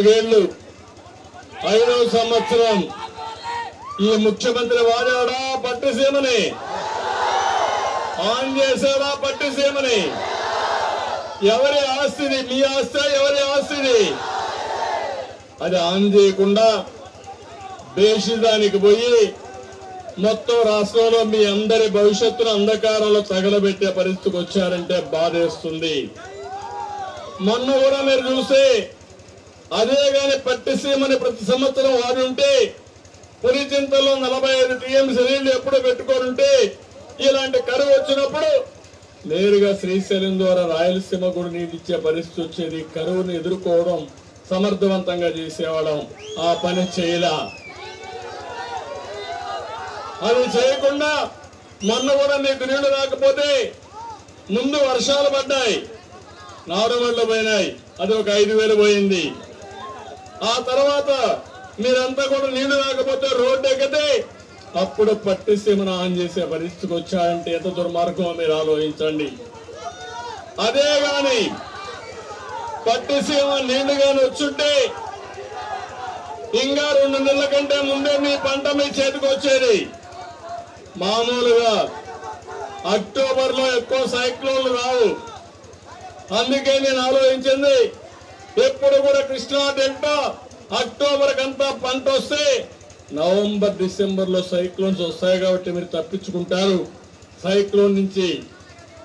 నాలుగేళ్ళు ఐదో సంవత్సరం ఈ ముఖ్యమంత్రి వాడాడా పట్టిసీమని ఆన్ చేశాడా పట్టిసీమని ఎవరి ఆస్తిది? మీ ఆస్తి ఎవరి ఆస్తిది? అది ఆన్ చేయకుండా దేశదానికి పోయి మొత్తం రాష్ట్రంలో మీ అందరి భవిష్యత్తును అంధకారంలో తగలబెట్టే పరిస్థితికి వచ్చారంటే బాధేస్తుంది. మొన్న కూడా మీరు చూస్తే అదే కానీ పట్టిసీమని ప్రతి సంవత్సరం వాడుంటే పులిచింతలో నలభై ఐదు టీఎంసీ నీళ్ళు ఎప్పుడు పెట్టుకొని ఇలాంటి కరువు వచ్చినప్పుడు నేరుగా శ్రీశైలం ద్వారా రాయలసీమ కూడా నీళ్ళు ఇచ్చే పరిస్థితి వచ్చేది. కరువును ఎదుర్కోవడం సమర్థవంతంగా చేసేవాళ్ళం. ఆ పని చేయలా. అది చేయకుండా మొన్న కూడా నీకు నీళ్ళు రాకపోతే ముందు వర్షాలు పడ్డాయి. నారుమళ్ళు పోయినాయి. అది ఒక ఐదు వేలు పోయింది. ఆ తర్వాత మీరంతా కూడా నీళ్ళు రాకపోతే రోడ్డు ఎక్కితే అప్పుడు పట్టిసీమను ఆన్ చేసే పరిస్థితికి వచ్చారంటే ఎంత దుర్మార్గమో మీరు ఆలోచించండి. అదే గాని పట్టిసీమ నీళ్ళు గాని వచ్చుంటే ఇంకా రెండు నెలల కంటే ముందే మీ పంట మీ చేతికి వచ్చేది. మామూలుగా అక్టోబర్లో ఎక్కువ సైక్లోన్లు రావు. అందుకే నేను ఆలోచించింది ఎప్పుడు కూడా కృష్ణా డెల్టా అక్టోబర్ కంతా పంట వస్తే నవంబర్ డిసెంబర్లో సైక్లోన్స్ వస్తాయి కాబట్టి మీరు తప్పించుకుంటారు. సైక్లోన్ నుంచి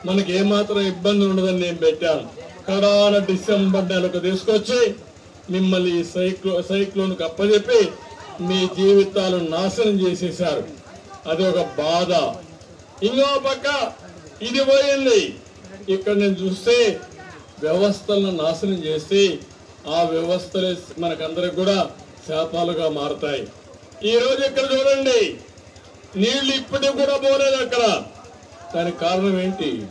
మనకి ఏమాత్రం ఇబ్బంది ఉండదని నేను పెట్టాను. కడాన డిసెంబర్ నెలకు తీసుకొచ్చి మిమ్మల్ని ఈ సైక్లో సైక్లోన్కి అప్పచెప్పి మీ జీవితాలు నాశనం చేసేశారు. అది ఒక బాధ. ఇంకో పక్క ఇది పోయింది. ఇక్కడ నేను చూస్తే వ్యవస్థలను నాశనం చేసి ఆ వ్యవస్థలే మనకందరికి కూడా శాపాలుగా మారుతాయి. ఈ రోజు ఇక్కడ చూడండి. నీళ్ళు ఇప్పటికి కూడా పోలేదు అక్కడ. దానికి కారణం ఏంటి?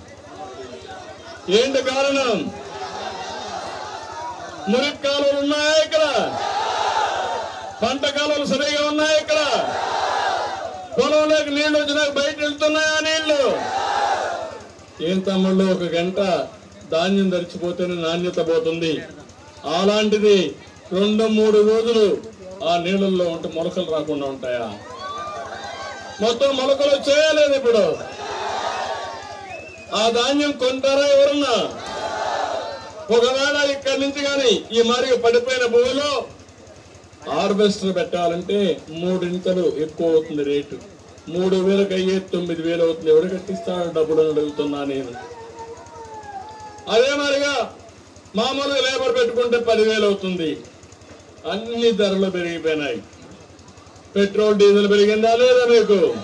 ఏంటి కారణం? మురికి కాలువలు ఉన్నాయా ఇక్కడ? పంట కాలువలు సరిగా ఉన్నాయా ఇక్కడ? పొలంలోకి నీళ్ళు వచ్చినాక బయట వెళ్తున్నాయా నీళ్ళు? ఏం తమ్ముళ్ళు ఒక గంట ధాన్యం దరిచిపోతేనే నాణ్యత పోతుంది. అలాంటిది రెండు మూడు రోజులు ఆ నీళ్ళల్లో ఉంటే మొలకలు రాకుండా ఉంటాయా? మొత్తం మొలకలు చేయలేదు ఇప్పుడు. ఆ ధాన్యం కొంటారా ఎవరన్నా? ఒకవేళ ఇక్కడి నుంచి కానీ ఈ మరి పడిపోయిన భూమిలో హార్వెస్టర్ పెట్టాలంటే మూడింతలు ఎక్కువ అవుతుంది రేటు. మూడు వేలకు అయ్యే తొమ్మిది వేలు అవుతుంది. ఎవరు కట్టిస్తాడు డబ్బులు అడుగుతున్నా నేను. అదే మరిగా మామూలుగా లేబర్ పెట్టుకుంటే పదివేలు అవుతుంది. అన్ని ధరలు పెరిగిపోయినాయి. పెట్రోల్ డీజిల్ పెరిగిందా లేదా మీకు?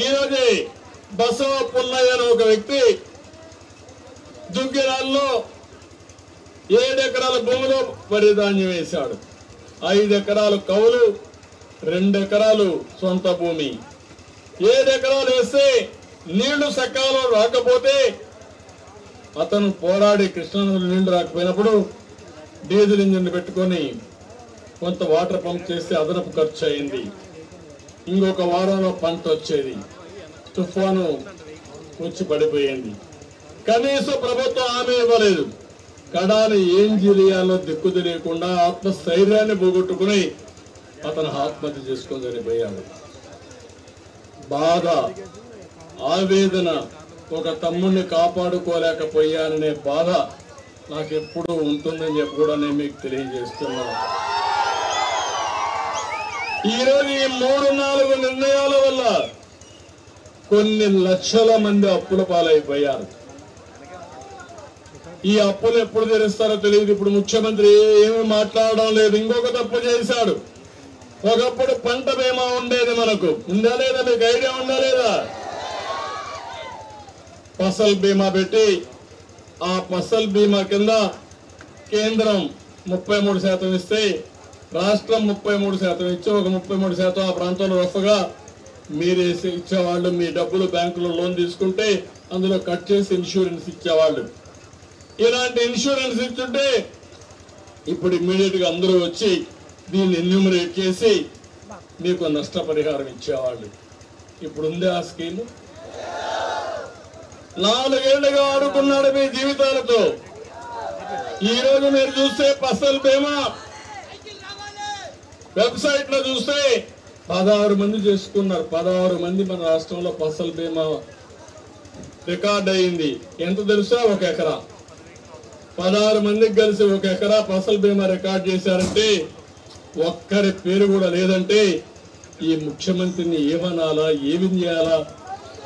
ఈ రోజే బసవ పుల్లయ్య అని ఒక వ్యక్తి దుగ్గిరాల్లో ఏడు ఎకరాల భూమిలో వరి ధాన్యం వేశాడు. ఐదు ఎకరాలు కౌలు రెండు ఎకరాలు సొంత భూమి. ఏడు ఎకరాలు వేస్తే నీళ్ళు సకాలం రాకపోతే అతను పోరాడి కృష్ణానదిలో నీళ్ళు రాకపోయినప్పుడు డీజిల్ ఇంజిన్ పెట్టుకొని కొంత వాటర్ పంప్ చేస్తే అదనపు ఖర్చు అయింది. ఇంకొక వారంలో పంట వచ్చేది. తుఫాను వచ్చి పడిపోయింది. కనీసం ప్రభుత్వం హామీ ఇవ్వలేదు. కడాలి ఏం చేయాలో దిక్కు తెలియకుండా ఆత్మస్థైర్యాన్ని పోగొట్టుకుని అతను ఆత్మహత్య చేసుకొని చనిపోయాడు. బాధ ఆవేదన ఒక తమ్ముడిని కాపాడుకోలేకపోయాననే బాధ నాకు ఎప్పుడూ ఉంటుందని చెప్పి కూడా నేను మీకు తెలియజేస్తున్నాను ఈరోజు ఈ మూడు నాలుగు నిర్ణయాల వల్ల కొన్ని లక్షల మంది అప్పుల పాలైపోయారు. ఈ అప్పులు ఎప్పుడు తెరుస్తారో తెలియదు. ఇప్పుడు ముఖ్యమంత్రి ఏమి మాట్లాడడం లేదు. ఇంకొక తప్పు చేశాడు. ఒకప్పుడు పంట బీమా ఉండేది మనకు. ఉందా లేదా? మీకు ఐడియా ఉందా లేదా? ఫసల్ బీమా పెట్టి ఆ ఫసల్ బీమా కింద కేంద్రం ముప్పై మూడు శాతం ఇస్తే రాష్ట్రం ముప్పై మూడు శాతం ఇచ్చి ఒక ముప్పై మూడు శాతం ఆ ప్రాంతంలో రఫ్గా మీరేసి ఇచ్చేవాళ్ళు మీ డబ్బులు బ్యాంకులో లోన్ తీసుకుంటే అందులో కట్ చేసి ఇన్సూరెన్స్ ఇచ్చేవాళ్ళు. ఇలాంటి ఇన్సూరెన్స్ ఇచ్చుంటే ఇప్పుడు ఇమ్మీడియట్గా అందరూ వచ్చి దీన్ని ఎన్యూమరేట్ చేసి మీకు నష్టపరిహారం ఇచ్చేవాళ్ళు. ఇప్పుడు ఉంది ఆ స్కీమ్? నాలుగేళ్ళుగా ఆడుకున్నాడు మీ జీవితాలతో. ఈ రోజు మీరు చూస్తే ఫసల్ బీమా. వెబ్సైట్లో చూస్తే పదహారు మంది చేసుకున్నారు. పదహారు మంది మన రాష్ట్రంలో ఫసల్ బీమా రికార్డ్ అయింది. ఎంత తెలుసా? ఒక ఎకరా. పదహారు మందికి కలిసి ఒక ఎకరా ఫసల్ బీమా రికార్డ్ చేశారంటే ఒక్కరి పేరు కూడా లేదంటే ఈ ముఖ్యమంత్రిని ఏమనాలా? ఏమి చేయాలా?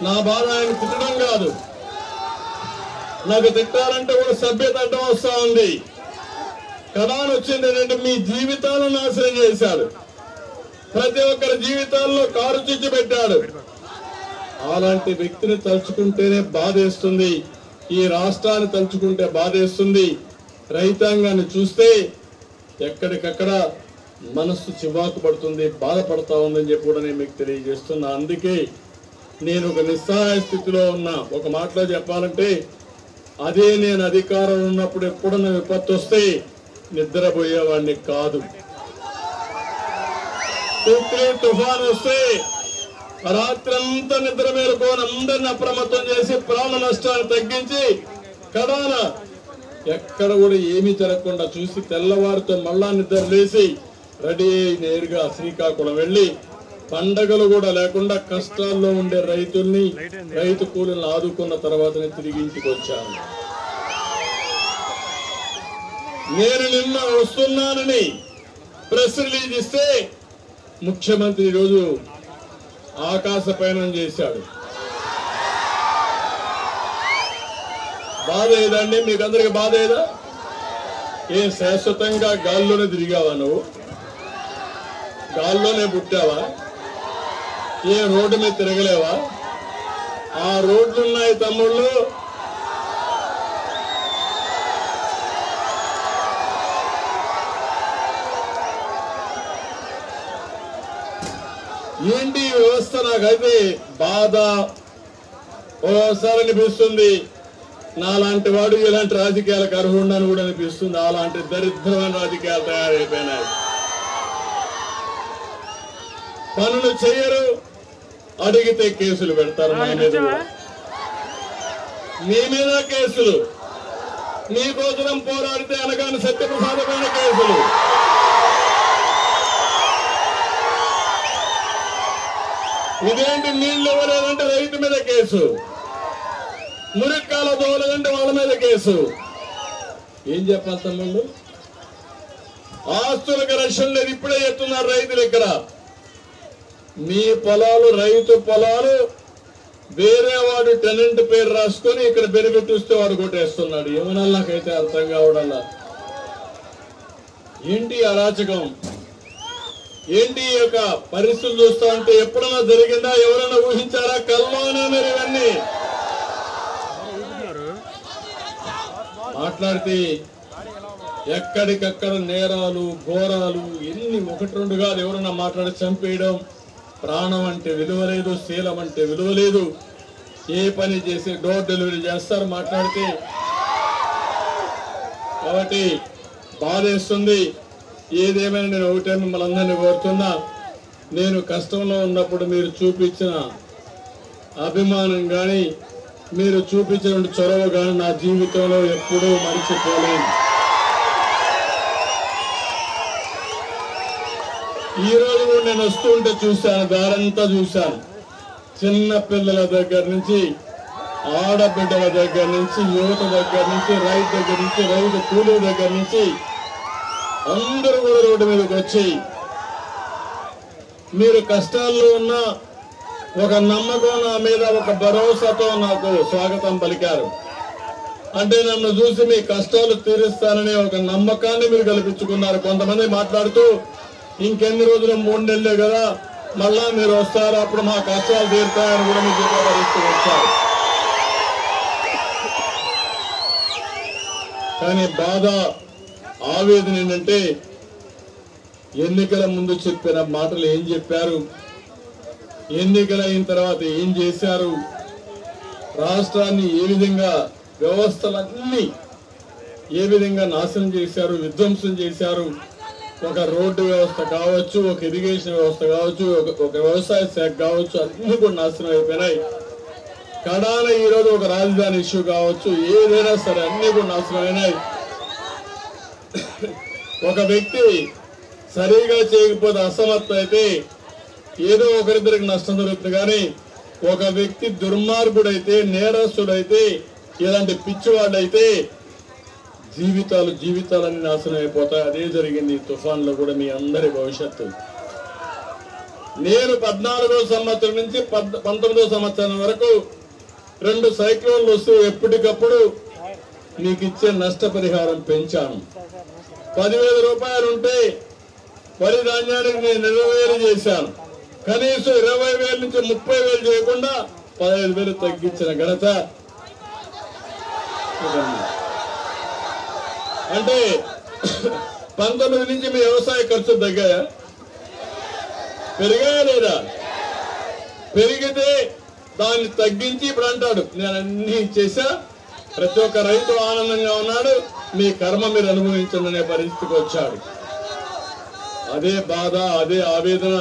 నా బాధ ఆయన తిట్టడం కాదు. నాకు తిట్టాలంటే కూడా సభ్యత అడ్డం వస్తా ఉంది. కడాను వచ్చింది ఏంటంటే మీ జీవితాలను నాశనం చేశాడు. ప్రతి ఒక్కరి జీవితాల్లో కారు చిచ్చు పెట్టాడు. అలాంటి వ్యక్తిని తలుచుకుంటేనే బాధేస్తుంది ఈ రాష్ట్రాన్ని తలుచుకుంటే బాధేస్తుంది రైతాంగాన్ని చూస్తే ఎక్కడికక్కడ మనస్సు చివాకు పడుతుంది బాధపడతా ఉందని చెప్పి కూడా నేను మీకు తెలియజేస్తున్నా. అందుకే నేను ఒక నిస్సహాయ స్థితిలో ఉన్నా. ఒక మాటలో చెప్పాలంటే అదే నేను అధికారం ఉన్నప్పుడు ఎప్పుడన్నా విపత్తు వస్తే నిద్రపోయేవాడిని కాదు. తుఫాన్ వస్తే రాత్రంతా నిద్ర మేలుకొని అందరిని అప్రమత్తం చేసి ప్రాణ నష్టాన్ని తగ్గించి కదాన ఎక్కడ కూడా ఏమీ జరగకుండా చూసి తెల్లవారితో మళ్ళా నిద్ర లేసి రెడీ నేరుగా శ్రీకాకుళం వెళ్ళి పండగలు కూడా లేకుండా కష్టాల్లో ఉండే రైతుల్ని రైతు కూలీలను ఆదుకున్న తర్వాతనే తిరిగి ఇంటికి వచ్చాను. నేను నిన్న వస్తున్నానని ప్రెస్ రిలీజ్ ఇస్తే ముఖ్యమంత్రి ఈరోజు ఆకాశ పయనం చేశాడు. బాధ ఏదండి? మీకు అందరికి బాధ ఏదా? ఏ శాశ్వతంగా గాల్లోనే తిరిగావా నువ్వు? గాల్లోనే పుట్టావా? ఏ రోడ్డు మీద తిరగలేవా? ఆ రోడ్లు ఉన్నాయి తమ్ముళ్ళు. ఏంటి వ్యవస్థ? నాకైతే బాధ ఓసారి అనిపిస్తుంది. నాలాంటి వాడు ఇలాంటి రాజకీయాలకు అర్హుండని కూడా అనిపిస్తుంది. అలాంటి దరిద్రమైన రాజకీయాలు తయారైపోయినాయి. పనులు చేయరు అడిగితే కేసులు పెడతారు మన మీద. మీ మీద కేసులు. మీకోసం పోరాడితే అనగానే సత్యప్రసాద పైన కేసులు. ఇదేంటి నీళ్ళు ఇవ్వలేదంటే రైతు మీద కేసు. మురిక్కాల దోవలేదంటే వాళ్ళ మీద కేసు. ఏం చెప్పాలి తమ్ముళ్ళు? ఆస్తులకు రక్షణ లేదు ఇప్పుడే చెప్తున్నారు రైతులు ఇక్కడ. మీ పొలాలు రైతు పొలాలు వేరే వాడు టెనెంట్ పేరు రాసుకొని ఇక్కడ బెనిఫిట్ ఇస్తే వాడు కొట్టేస్తున్నాడు. ఏమనాలి నాకైతే అర్థం కావడంలా ఏంటి అరాచకం? ఏంటి ఈ యొక్క పరిస్థితులు చూస్తా ఉంటే ఎప్పుడన్నా జరిగిందా? ఎవరైనా ఊహించారా? కల్లోనే మరి ఇవన్నీ? మాట్లాడితే ఎక్కడికక్కడ నేరాలు ఘోరాలు ఎన్ని ఒకటి రెండు కాదు ఎవరన్నా మాట్లాడి చంపేయడం. ప్రాణం అంటే విలువ లేదు శీలం అంటే విలువ లేదు. ఏ పని చేసి డోర్ డెలివరీ చేస్తారు మాట్లాడితే? కాబట్టి బాధేస్తుంది ఏదేమైనా నేను ఒకటే మిమ్మల్ని అందరినీ కోరుతున్నా. నేను కష్టంలో ఉన్నప్పుడు మీరు చూపించిన అభిమానం కానీ మీరు చూపించిన చొరవ కానీ నా జీవితంలో ఎప్పుడూ మరిచిపోలేను. ఈ రోజు నేను వస్తుంటే చూశాను దారంతా చూశాను. చిన్న పిల్లల దగ్గర నుంచి ఆడబిడ్డల దగ్గర నుంచి యువత దగ్గర నుంచి రైతు దగ్గర నుంచి రైతు కూలీ దగ్గర నుంచి అందరూ కూడా రోడ్డు మీదకి వచ్చి మీరు కష్టాల్లో ఉన్న ఒక నమ్మకం నా మీద ఒక భరోసాతో నాకు స్వాగతం పలికారు. అంటే నన్ను చూసి మీ కష్టాలు తీరుస్తాననే ఒక నమ్మకాన్ని మీరు కల్పించుకున్నారు. కొంతమంది మాట్లాడుతూ ఇంకెన్ని రోజులు? మూడు నెలలే కదా. మళ్ళా మీరు వస్తారు. అప్పుడు మా కష్టాలు తీరుతాయని కూడా మీకు చెప్పవలసి వచ్చారు. కానీ బాధ ఆవేదన ఏంటంటే ఎన్నికల ముందు చెప్పిన మాటలు ఏం చెప్పారు? ఎన్నికలు అయిన తర్వాత ఏం చేశారు? రాష్ట్రాన్ని ఏ విధంగా వ్యవస్థలన్నీ ఏ విధంగా నాశనం చేశారు? విధ్వంసం చేశారు? ఒక రోడ్డు వ్యవస్థ కావచ్చు ఒక ఇరిగేషన్ వ్యవస్థ కావచ్చు ఒక వ్యవసాయ శాఖ కావచ్చు అన్ని కూడా నాశనం అయిపోయినాయి. కడాన ఈరోజు ఒక రాజధాని ఇష్యూ కావచ్చు ఏదైనా సరే అన్ని కూడా నాశనమైనాయి ఒక వ్యక్తి సరిగా చేయకపోతే అసమర్థ అయితే ఏదో ఒకరిద్దరికి నష్టం జరుగుతుంది కానీ ఒక వ్యక్తి దుర్మార్గుడైతే నేరస్తుడైతే ఇలాంటి పిచ్చివాడైతే జీవితాలు జీవితాలన్నీ నాశనం అయిపోతాయి. అదే జరిగింది ఈ తుఫాన్లో కూడా మీ అందరి భవిష్యత్తు. నేను పద్నాలుగో సంవత్సరం నుంచి పద్ పంతొమ్మిదో సంవత్సరం వరకు రెండు సైక్లోన్లు వస్తూ ఎప్పటికప్పుడు మీకు ఇచ్చే నష్టపరిహారం పెంచాను. పదివేల రూపాయలు ఉంటే వరి ధాన్యానికి నేను ఇరవై వేలు చేశాను. కనీసం ఇరవై వేల నుంచి ముప్పై వేలు చేయకుండా పదహైదు వేలు తగ్గించిన ఘనత. అంటే పంతొమ్మిది నుంచి మీ వ్యవసాయ ఖర్చు తగ్గాయా? పెరిగాయా లేదా? పెరిగితే దాన్ని తగ్గించి ఇప్పుడు అంటాడు నేను అన్ని చేశా ప్రతి ఒక్క రైతు ఆనందంగా ఉన్నాడు మీ కర్మ మీరు అనుభవించండి పరిస్థితికి వచ్చాడు. అదే బాధ అదే ఆవేదన.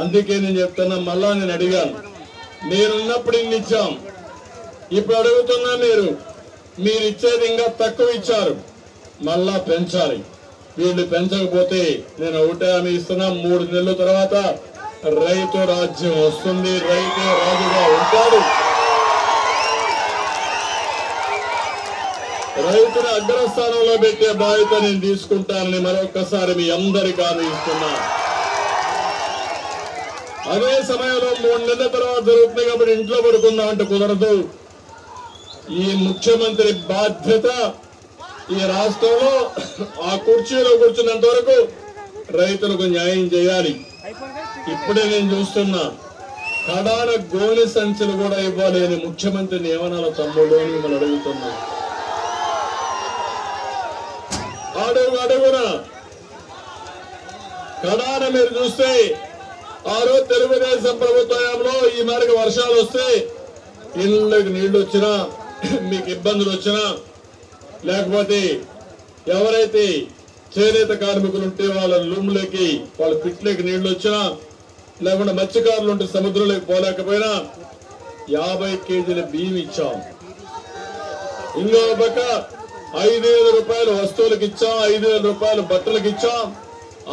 అందుకే నేను చెప్తున్నా మళ్ళా నేను అడిగాను నేనున్నప్పుడు ఇన్ని ఇచ్చాం? ఇప్పుడు అడుగుతున్నా మీరు మీరు ఇచ్చేది ఇంకా తక్కువ ఇచ్చారు. మళ్ళా పెంచాలి. వీళ్ళు పెంచకపోతే నేను ఒకటే హామీ ఇస్తున్నా మూడు నెలల తర్వాత రైతు రాజ్యం వస్తుంది రైతే రాజుగా ఉంటాడు. రైతుని అగ్రస్థానంలో పెట్టే బాధ్యత నేను తీసుకుంటానని మరొకసారి మీ అందరికీ హామీ ఇస్తున్నా. అదే సమయంలో మూడు నెలల తర్వాత జరుగుతుంది కాబట్టి ఇంట్లో పడుకుందాం అంటే కుదరదు. ఈ ముఖ్యమంత్రి బాధ్యత ఈ రాష్ట్రంలో ఆ కుర్చీలో కూర్చున్నంత వరకు రైతులకు న్యాయం చేయాలి. ఇప్పుడే నేను చూస్తున్నా కడాన గోనె సంచులు కూడా ఇవ్వలేని ముఖ్యమంత్రి నియమనాల తమ్ముడు అని మిమ్మల్ని అడుగుతున్నా. అడుగు అడుగున? కడాన మీరు చూస్తే ఆ రోజు తెలుగుదేశం ప్రభుత్వంలో ఈ మేరకు వర్షాలు వస్తే ఇళ్ళకి నీళ్ళు వచ్చినా మీకు ఇబ్బందులు వచ్చినా లేకపోతే ఎవరైతే చేనేత కార్మికులు ఉంటే వాళ్ళ రూమ్లోకి వాళ్ళ పిట్లకి నీళ్ళు వచ్చినా లేకుండా మత్స్యకారులు ఉంటే సముద్రంలోకి పోలేకపోయినా యాభై కేజీల బియ్యం ఇచ్చాం. ఇంకో పక్క ఐదు వేల రూపాయలు వస్తువులకు ఇచ్చాం ఐదు వేల రూపాయలు బట్టలకు ఇచ్చాం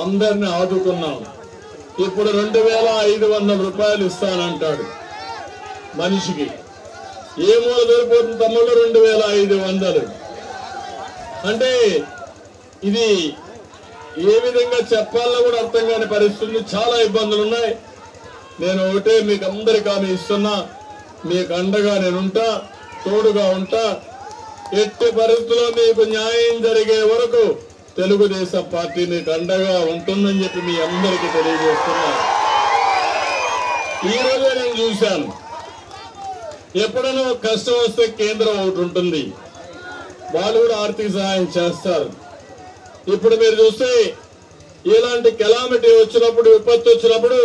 అందరిని ఆదుకున్నాం. ఇప్పుడు రెండు వేల ఐదు వందల రూపాయలు ఇస్తానంటాడు మనిషికి. ఏ మూల దొరికిపోతుంది తమ్ముళ్ళు? రెండు వేల ఐదు వందలు. అంటే ఇది ఏ విధంగా చెప్పాలో కూడా అర్థం కాని పరిస్థితులు చాలా ఇబ్బందులు ఉన్నాయి. నేను ఒకటే మీకు అందరికి హామీ ఇస్తున్నా. మీకు అండగా నేనుంటా తోడుగా ఉంటా. ఎట్టి పరిస్థితుల్లో మీకు న్యాయం జరిగే వరకు తెలుగుదేశం పార్టీ మీకు అండగా ఉంటుందని చెప్పి మీ అందరికీ తెలియజేస్తున్నా. ఈ నేను చూశాను. ఎప్పుడైనా కష్టం వస్తే కేంద్రం ఒకటి ఉంటుంది. వాళ్ళు కూడా ఆర్థిక సహాయం చేస్తారు. ఇప్పుడు మీరు చూస్తే ఇలాంటి కెలామిటీ వచ్చినప్పుడు విపత్తు వచ్చినప్పుడు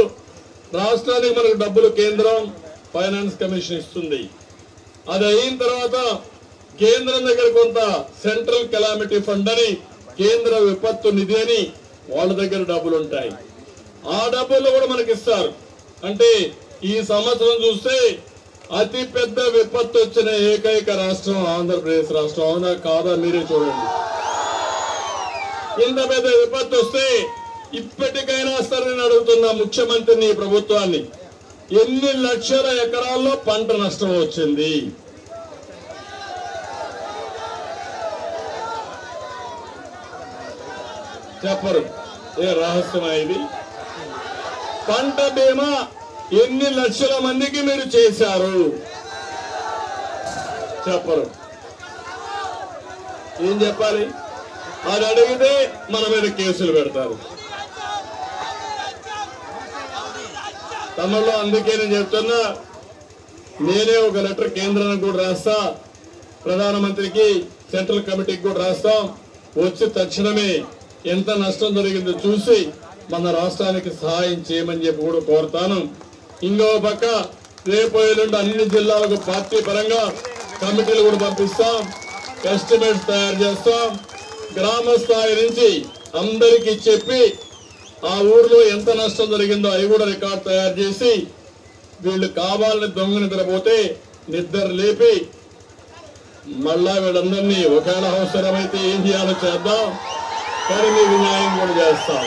రాష్ట్రానికి మనకు డబ్బులు కేంద్రం ఫైనాన్స్ కమిషన్ ఇస్తుంది. అది అయిన తర్వాత కేంద్రం దగ్గర కొంత సెంట్రల్ కెలామిటీ ఫండ్ అని కేంద్ర విపత్తు నిధి అని వాళ్ళ దగ్గర డబ్బులు ఉంటాయి. ఆ డబ్బులు కూడా మనకి ఇస్తారు. అంటే ఈ సంవత్సరం చూస్తే అతి పెద్ద విపత్తు వచ్చిన ఏకైక రాష్ట్రం ఆంధ్రప్రదేశ్ రాష్ట్రం. అవునా కాదా? మీరే చూడండి. ఇంత పెద్ద విపత్తు వస్తే ఇప్పటికైనా సరే అడుగుతున్న ముఖ్యమంత్రిని ప్రభుత్వాన్ని ఎన్ని లక్షల ఎకరాల్లో పంట నష్టం వచ్చింది? చెప్పరు. ఏ రహస్యమైంది పంట బీమా ఎన్ని లక్షల మందికి మీరు చేశారు? చెప్పరు. ఏం చెప్పాలి? అది అడిగితే మన మీద కేసులు పెడతారు. తమలో అందుకే నేను చెప్తున్నా నేనే ఒక లెటర్ కేంద్రానికి కూడా రాస్తా ప్రధానమంత్రికి సెంట్రల్ కమిటీకి కూడా రాస్తాం వచ్చి తక్షణమే ఎంత నష్టం జరిగిందో చూసి మన రాష్ట్రానికి సహాయం చేయమని చెప్పి కూడా కోరుతాను. ఇంకో పక్క రేపు ఎల్లుండి అన్ని జిల్లాలకు పార్టీ పరంగా కమిటీలు కూడా పంపిస్తాం. ఎస్టిమేట్స్ తయారు చేస్తాం. గ్రామ స్థాయి నుంచి అందరికీ చెప్పి ఆ ఊర్లో ఎంత నష్టం జరిగిందో అవి కూడా రికార్డ్ తయారు చేసి వీళ్ళు కావాలని దొంగ నిద్రపోతే నిద్ర లేపి మళ్ళా వీళ్ళందరినీ ఒకవేళ అవసరమైతే ఏం చేయాలో చేద్దాం. కానీ మీకు న్యాయం కూడా చేస్తాం.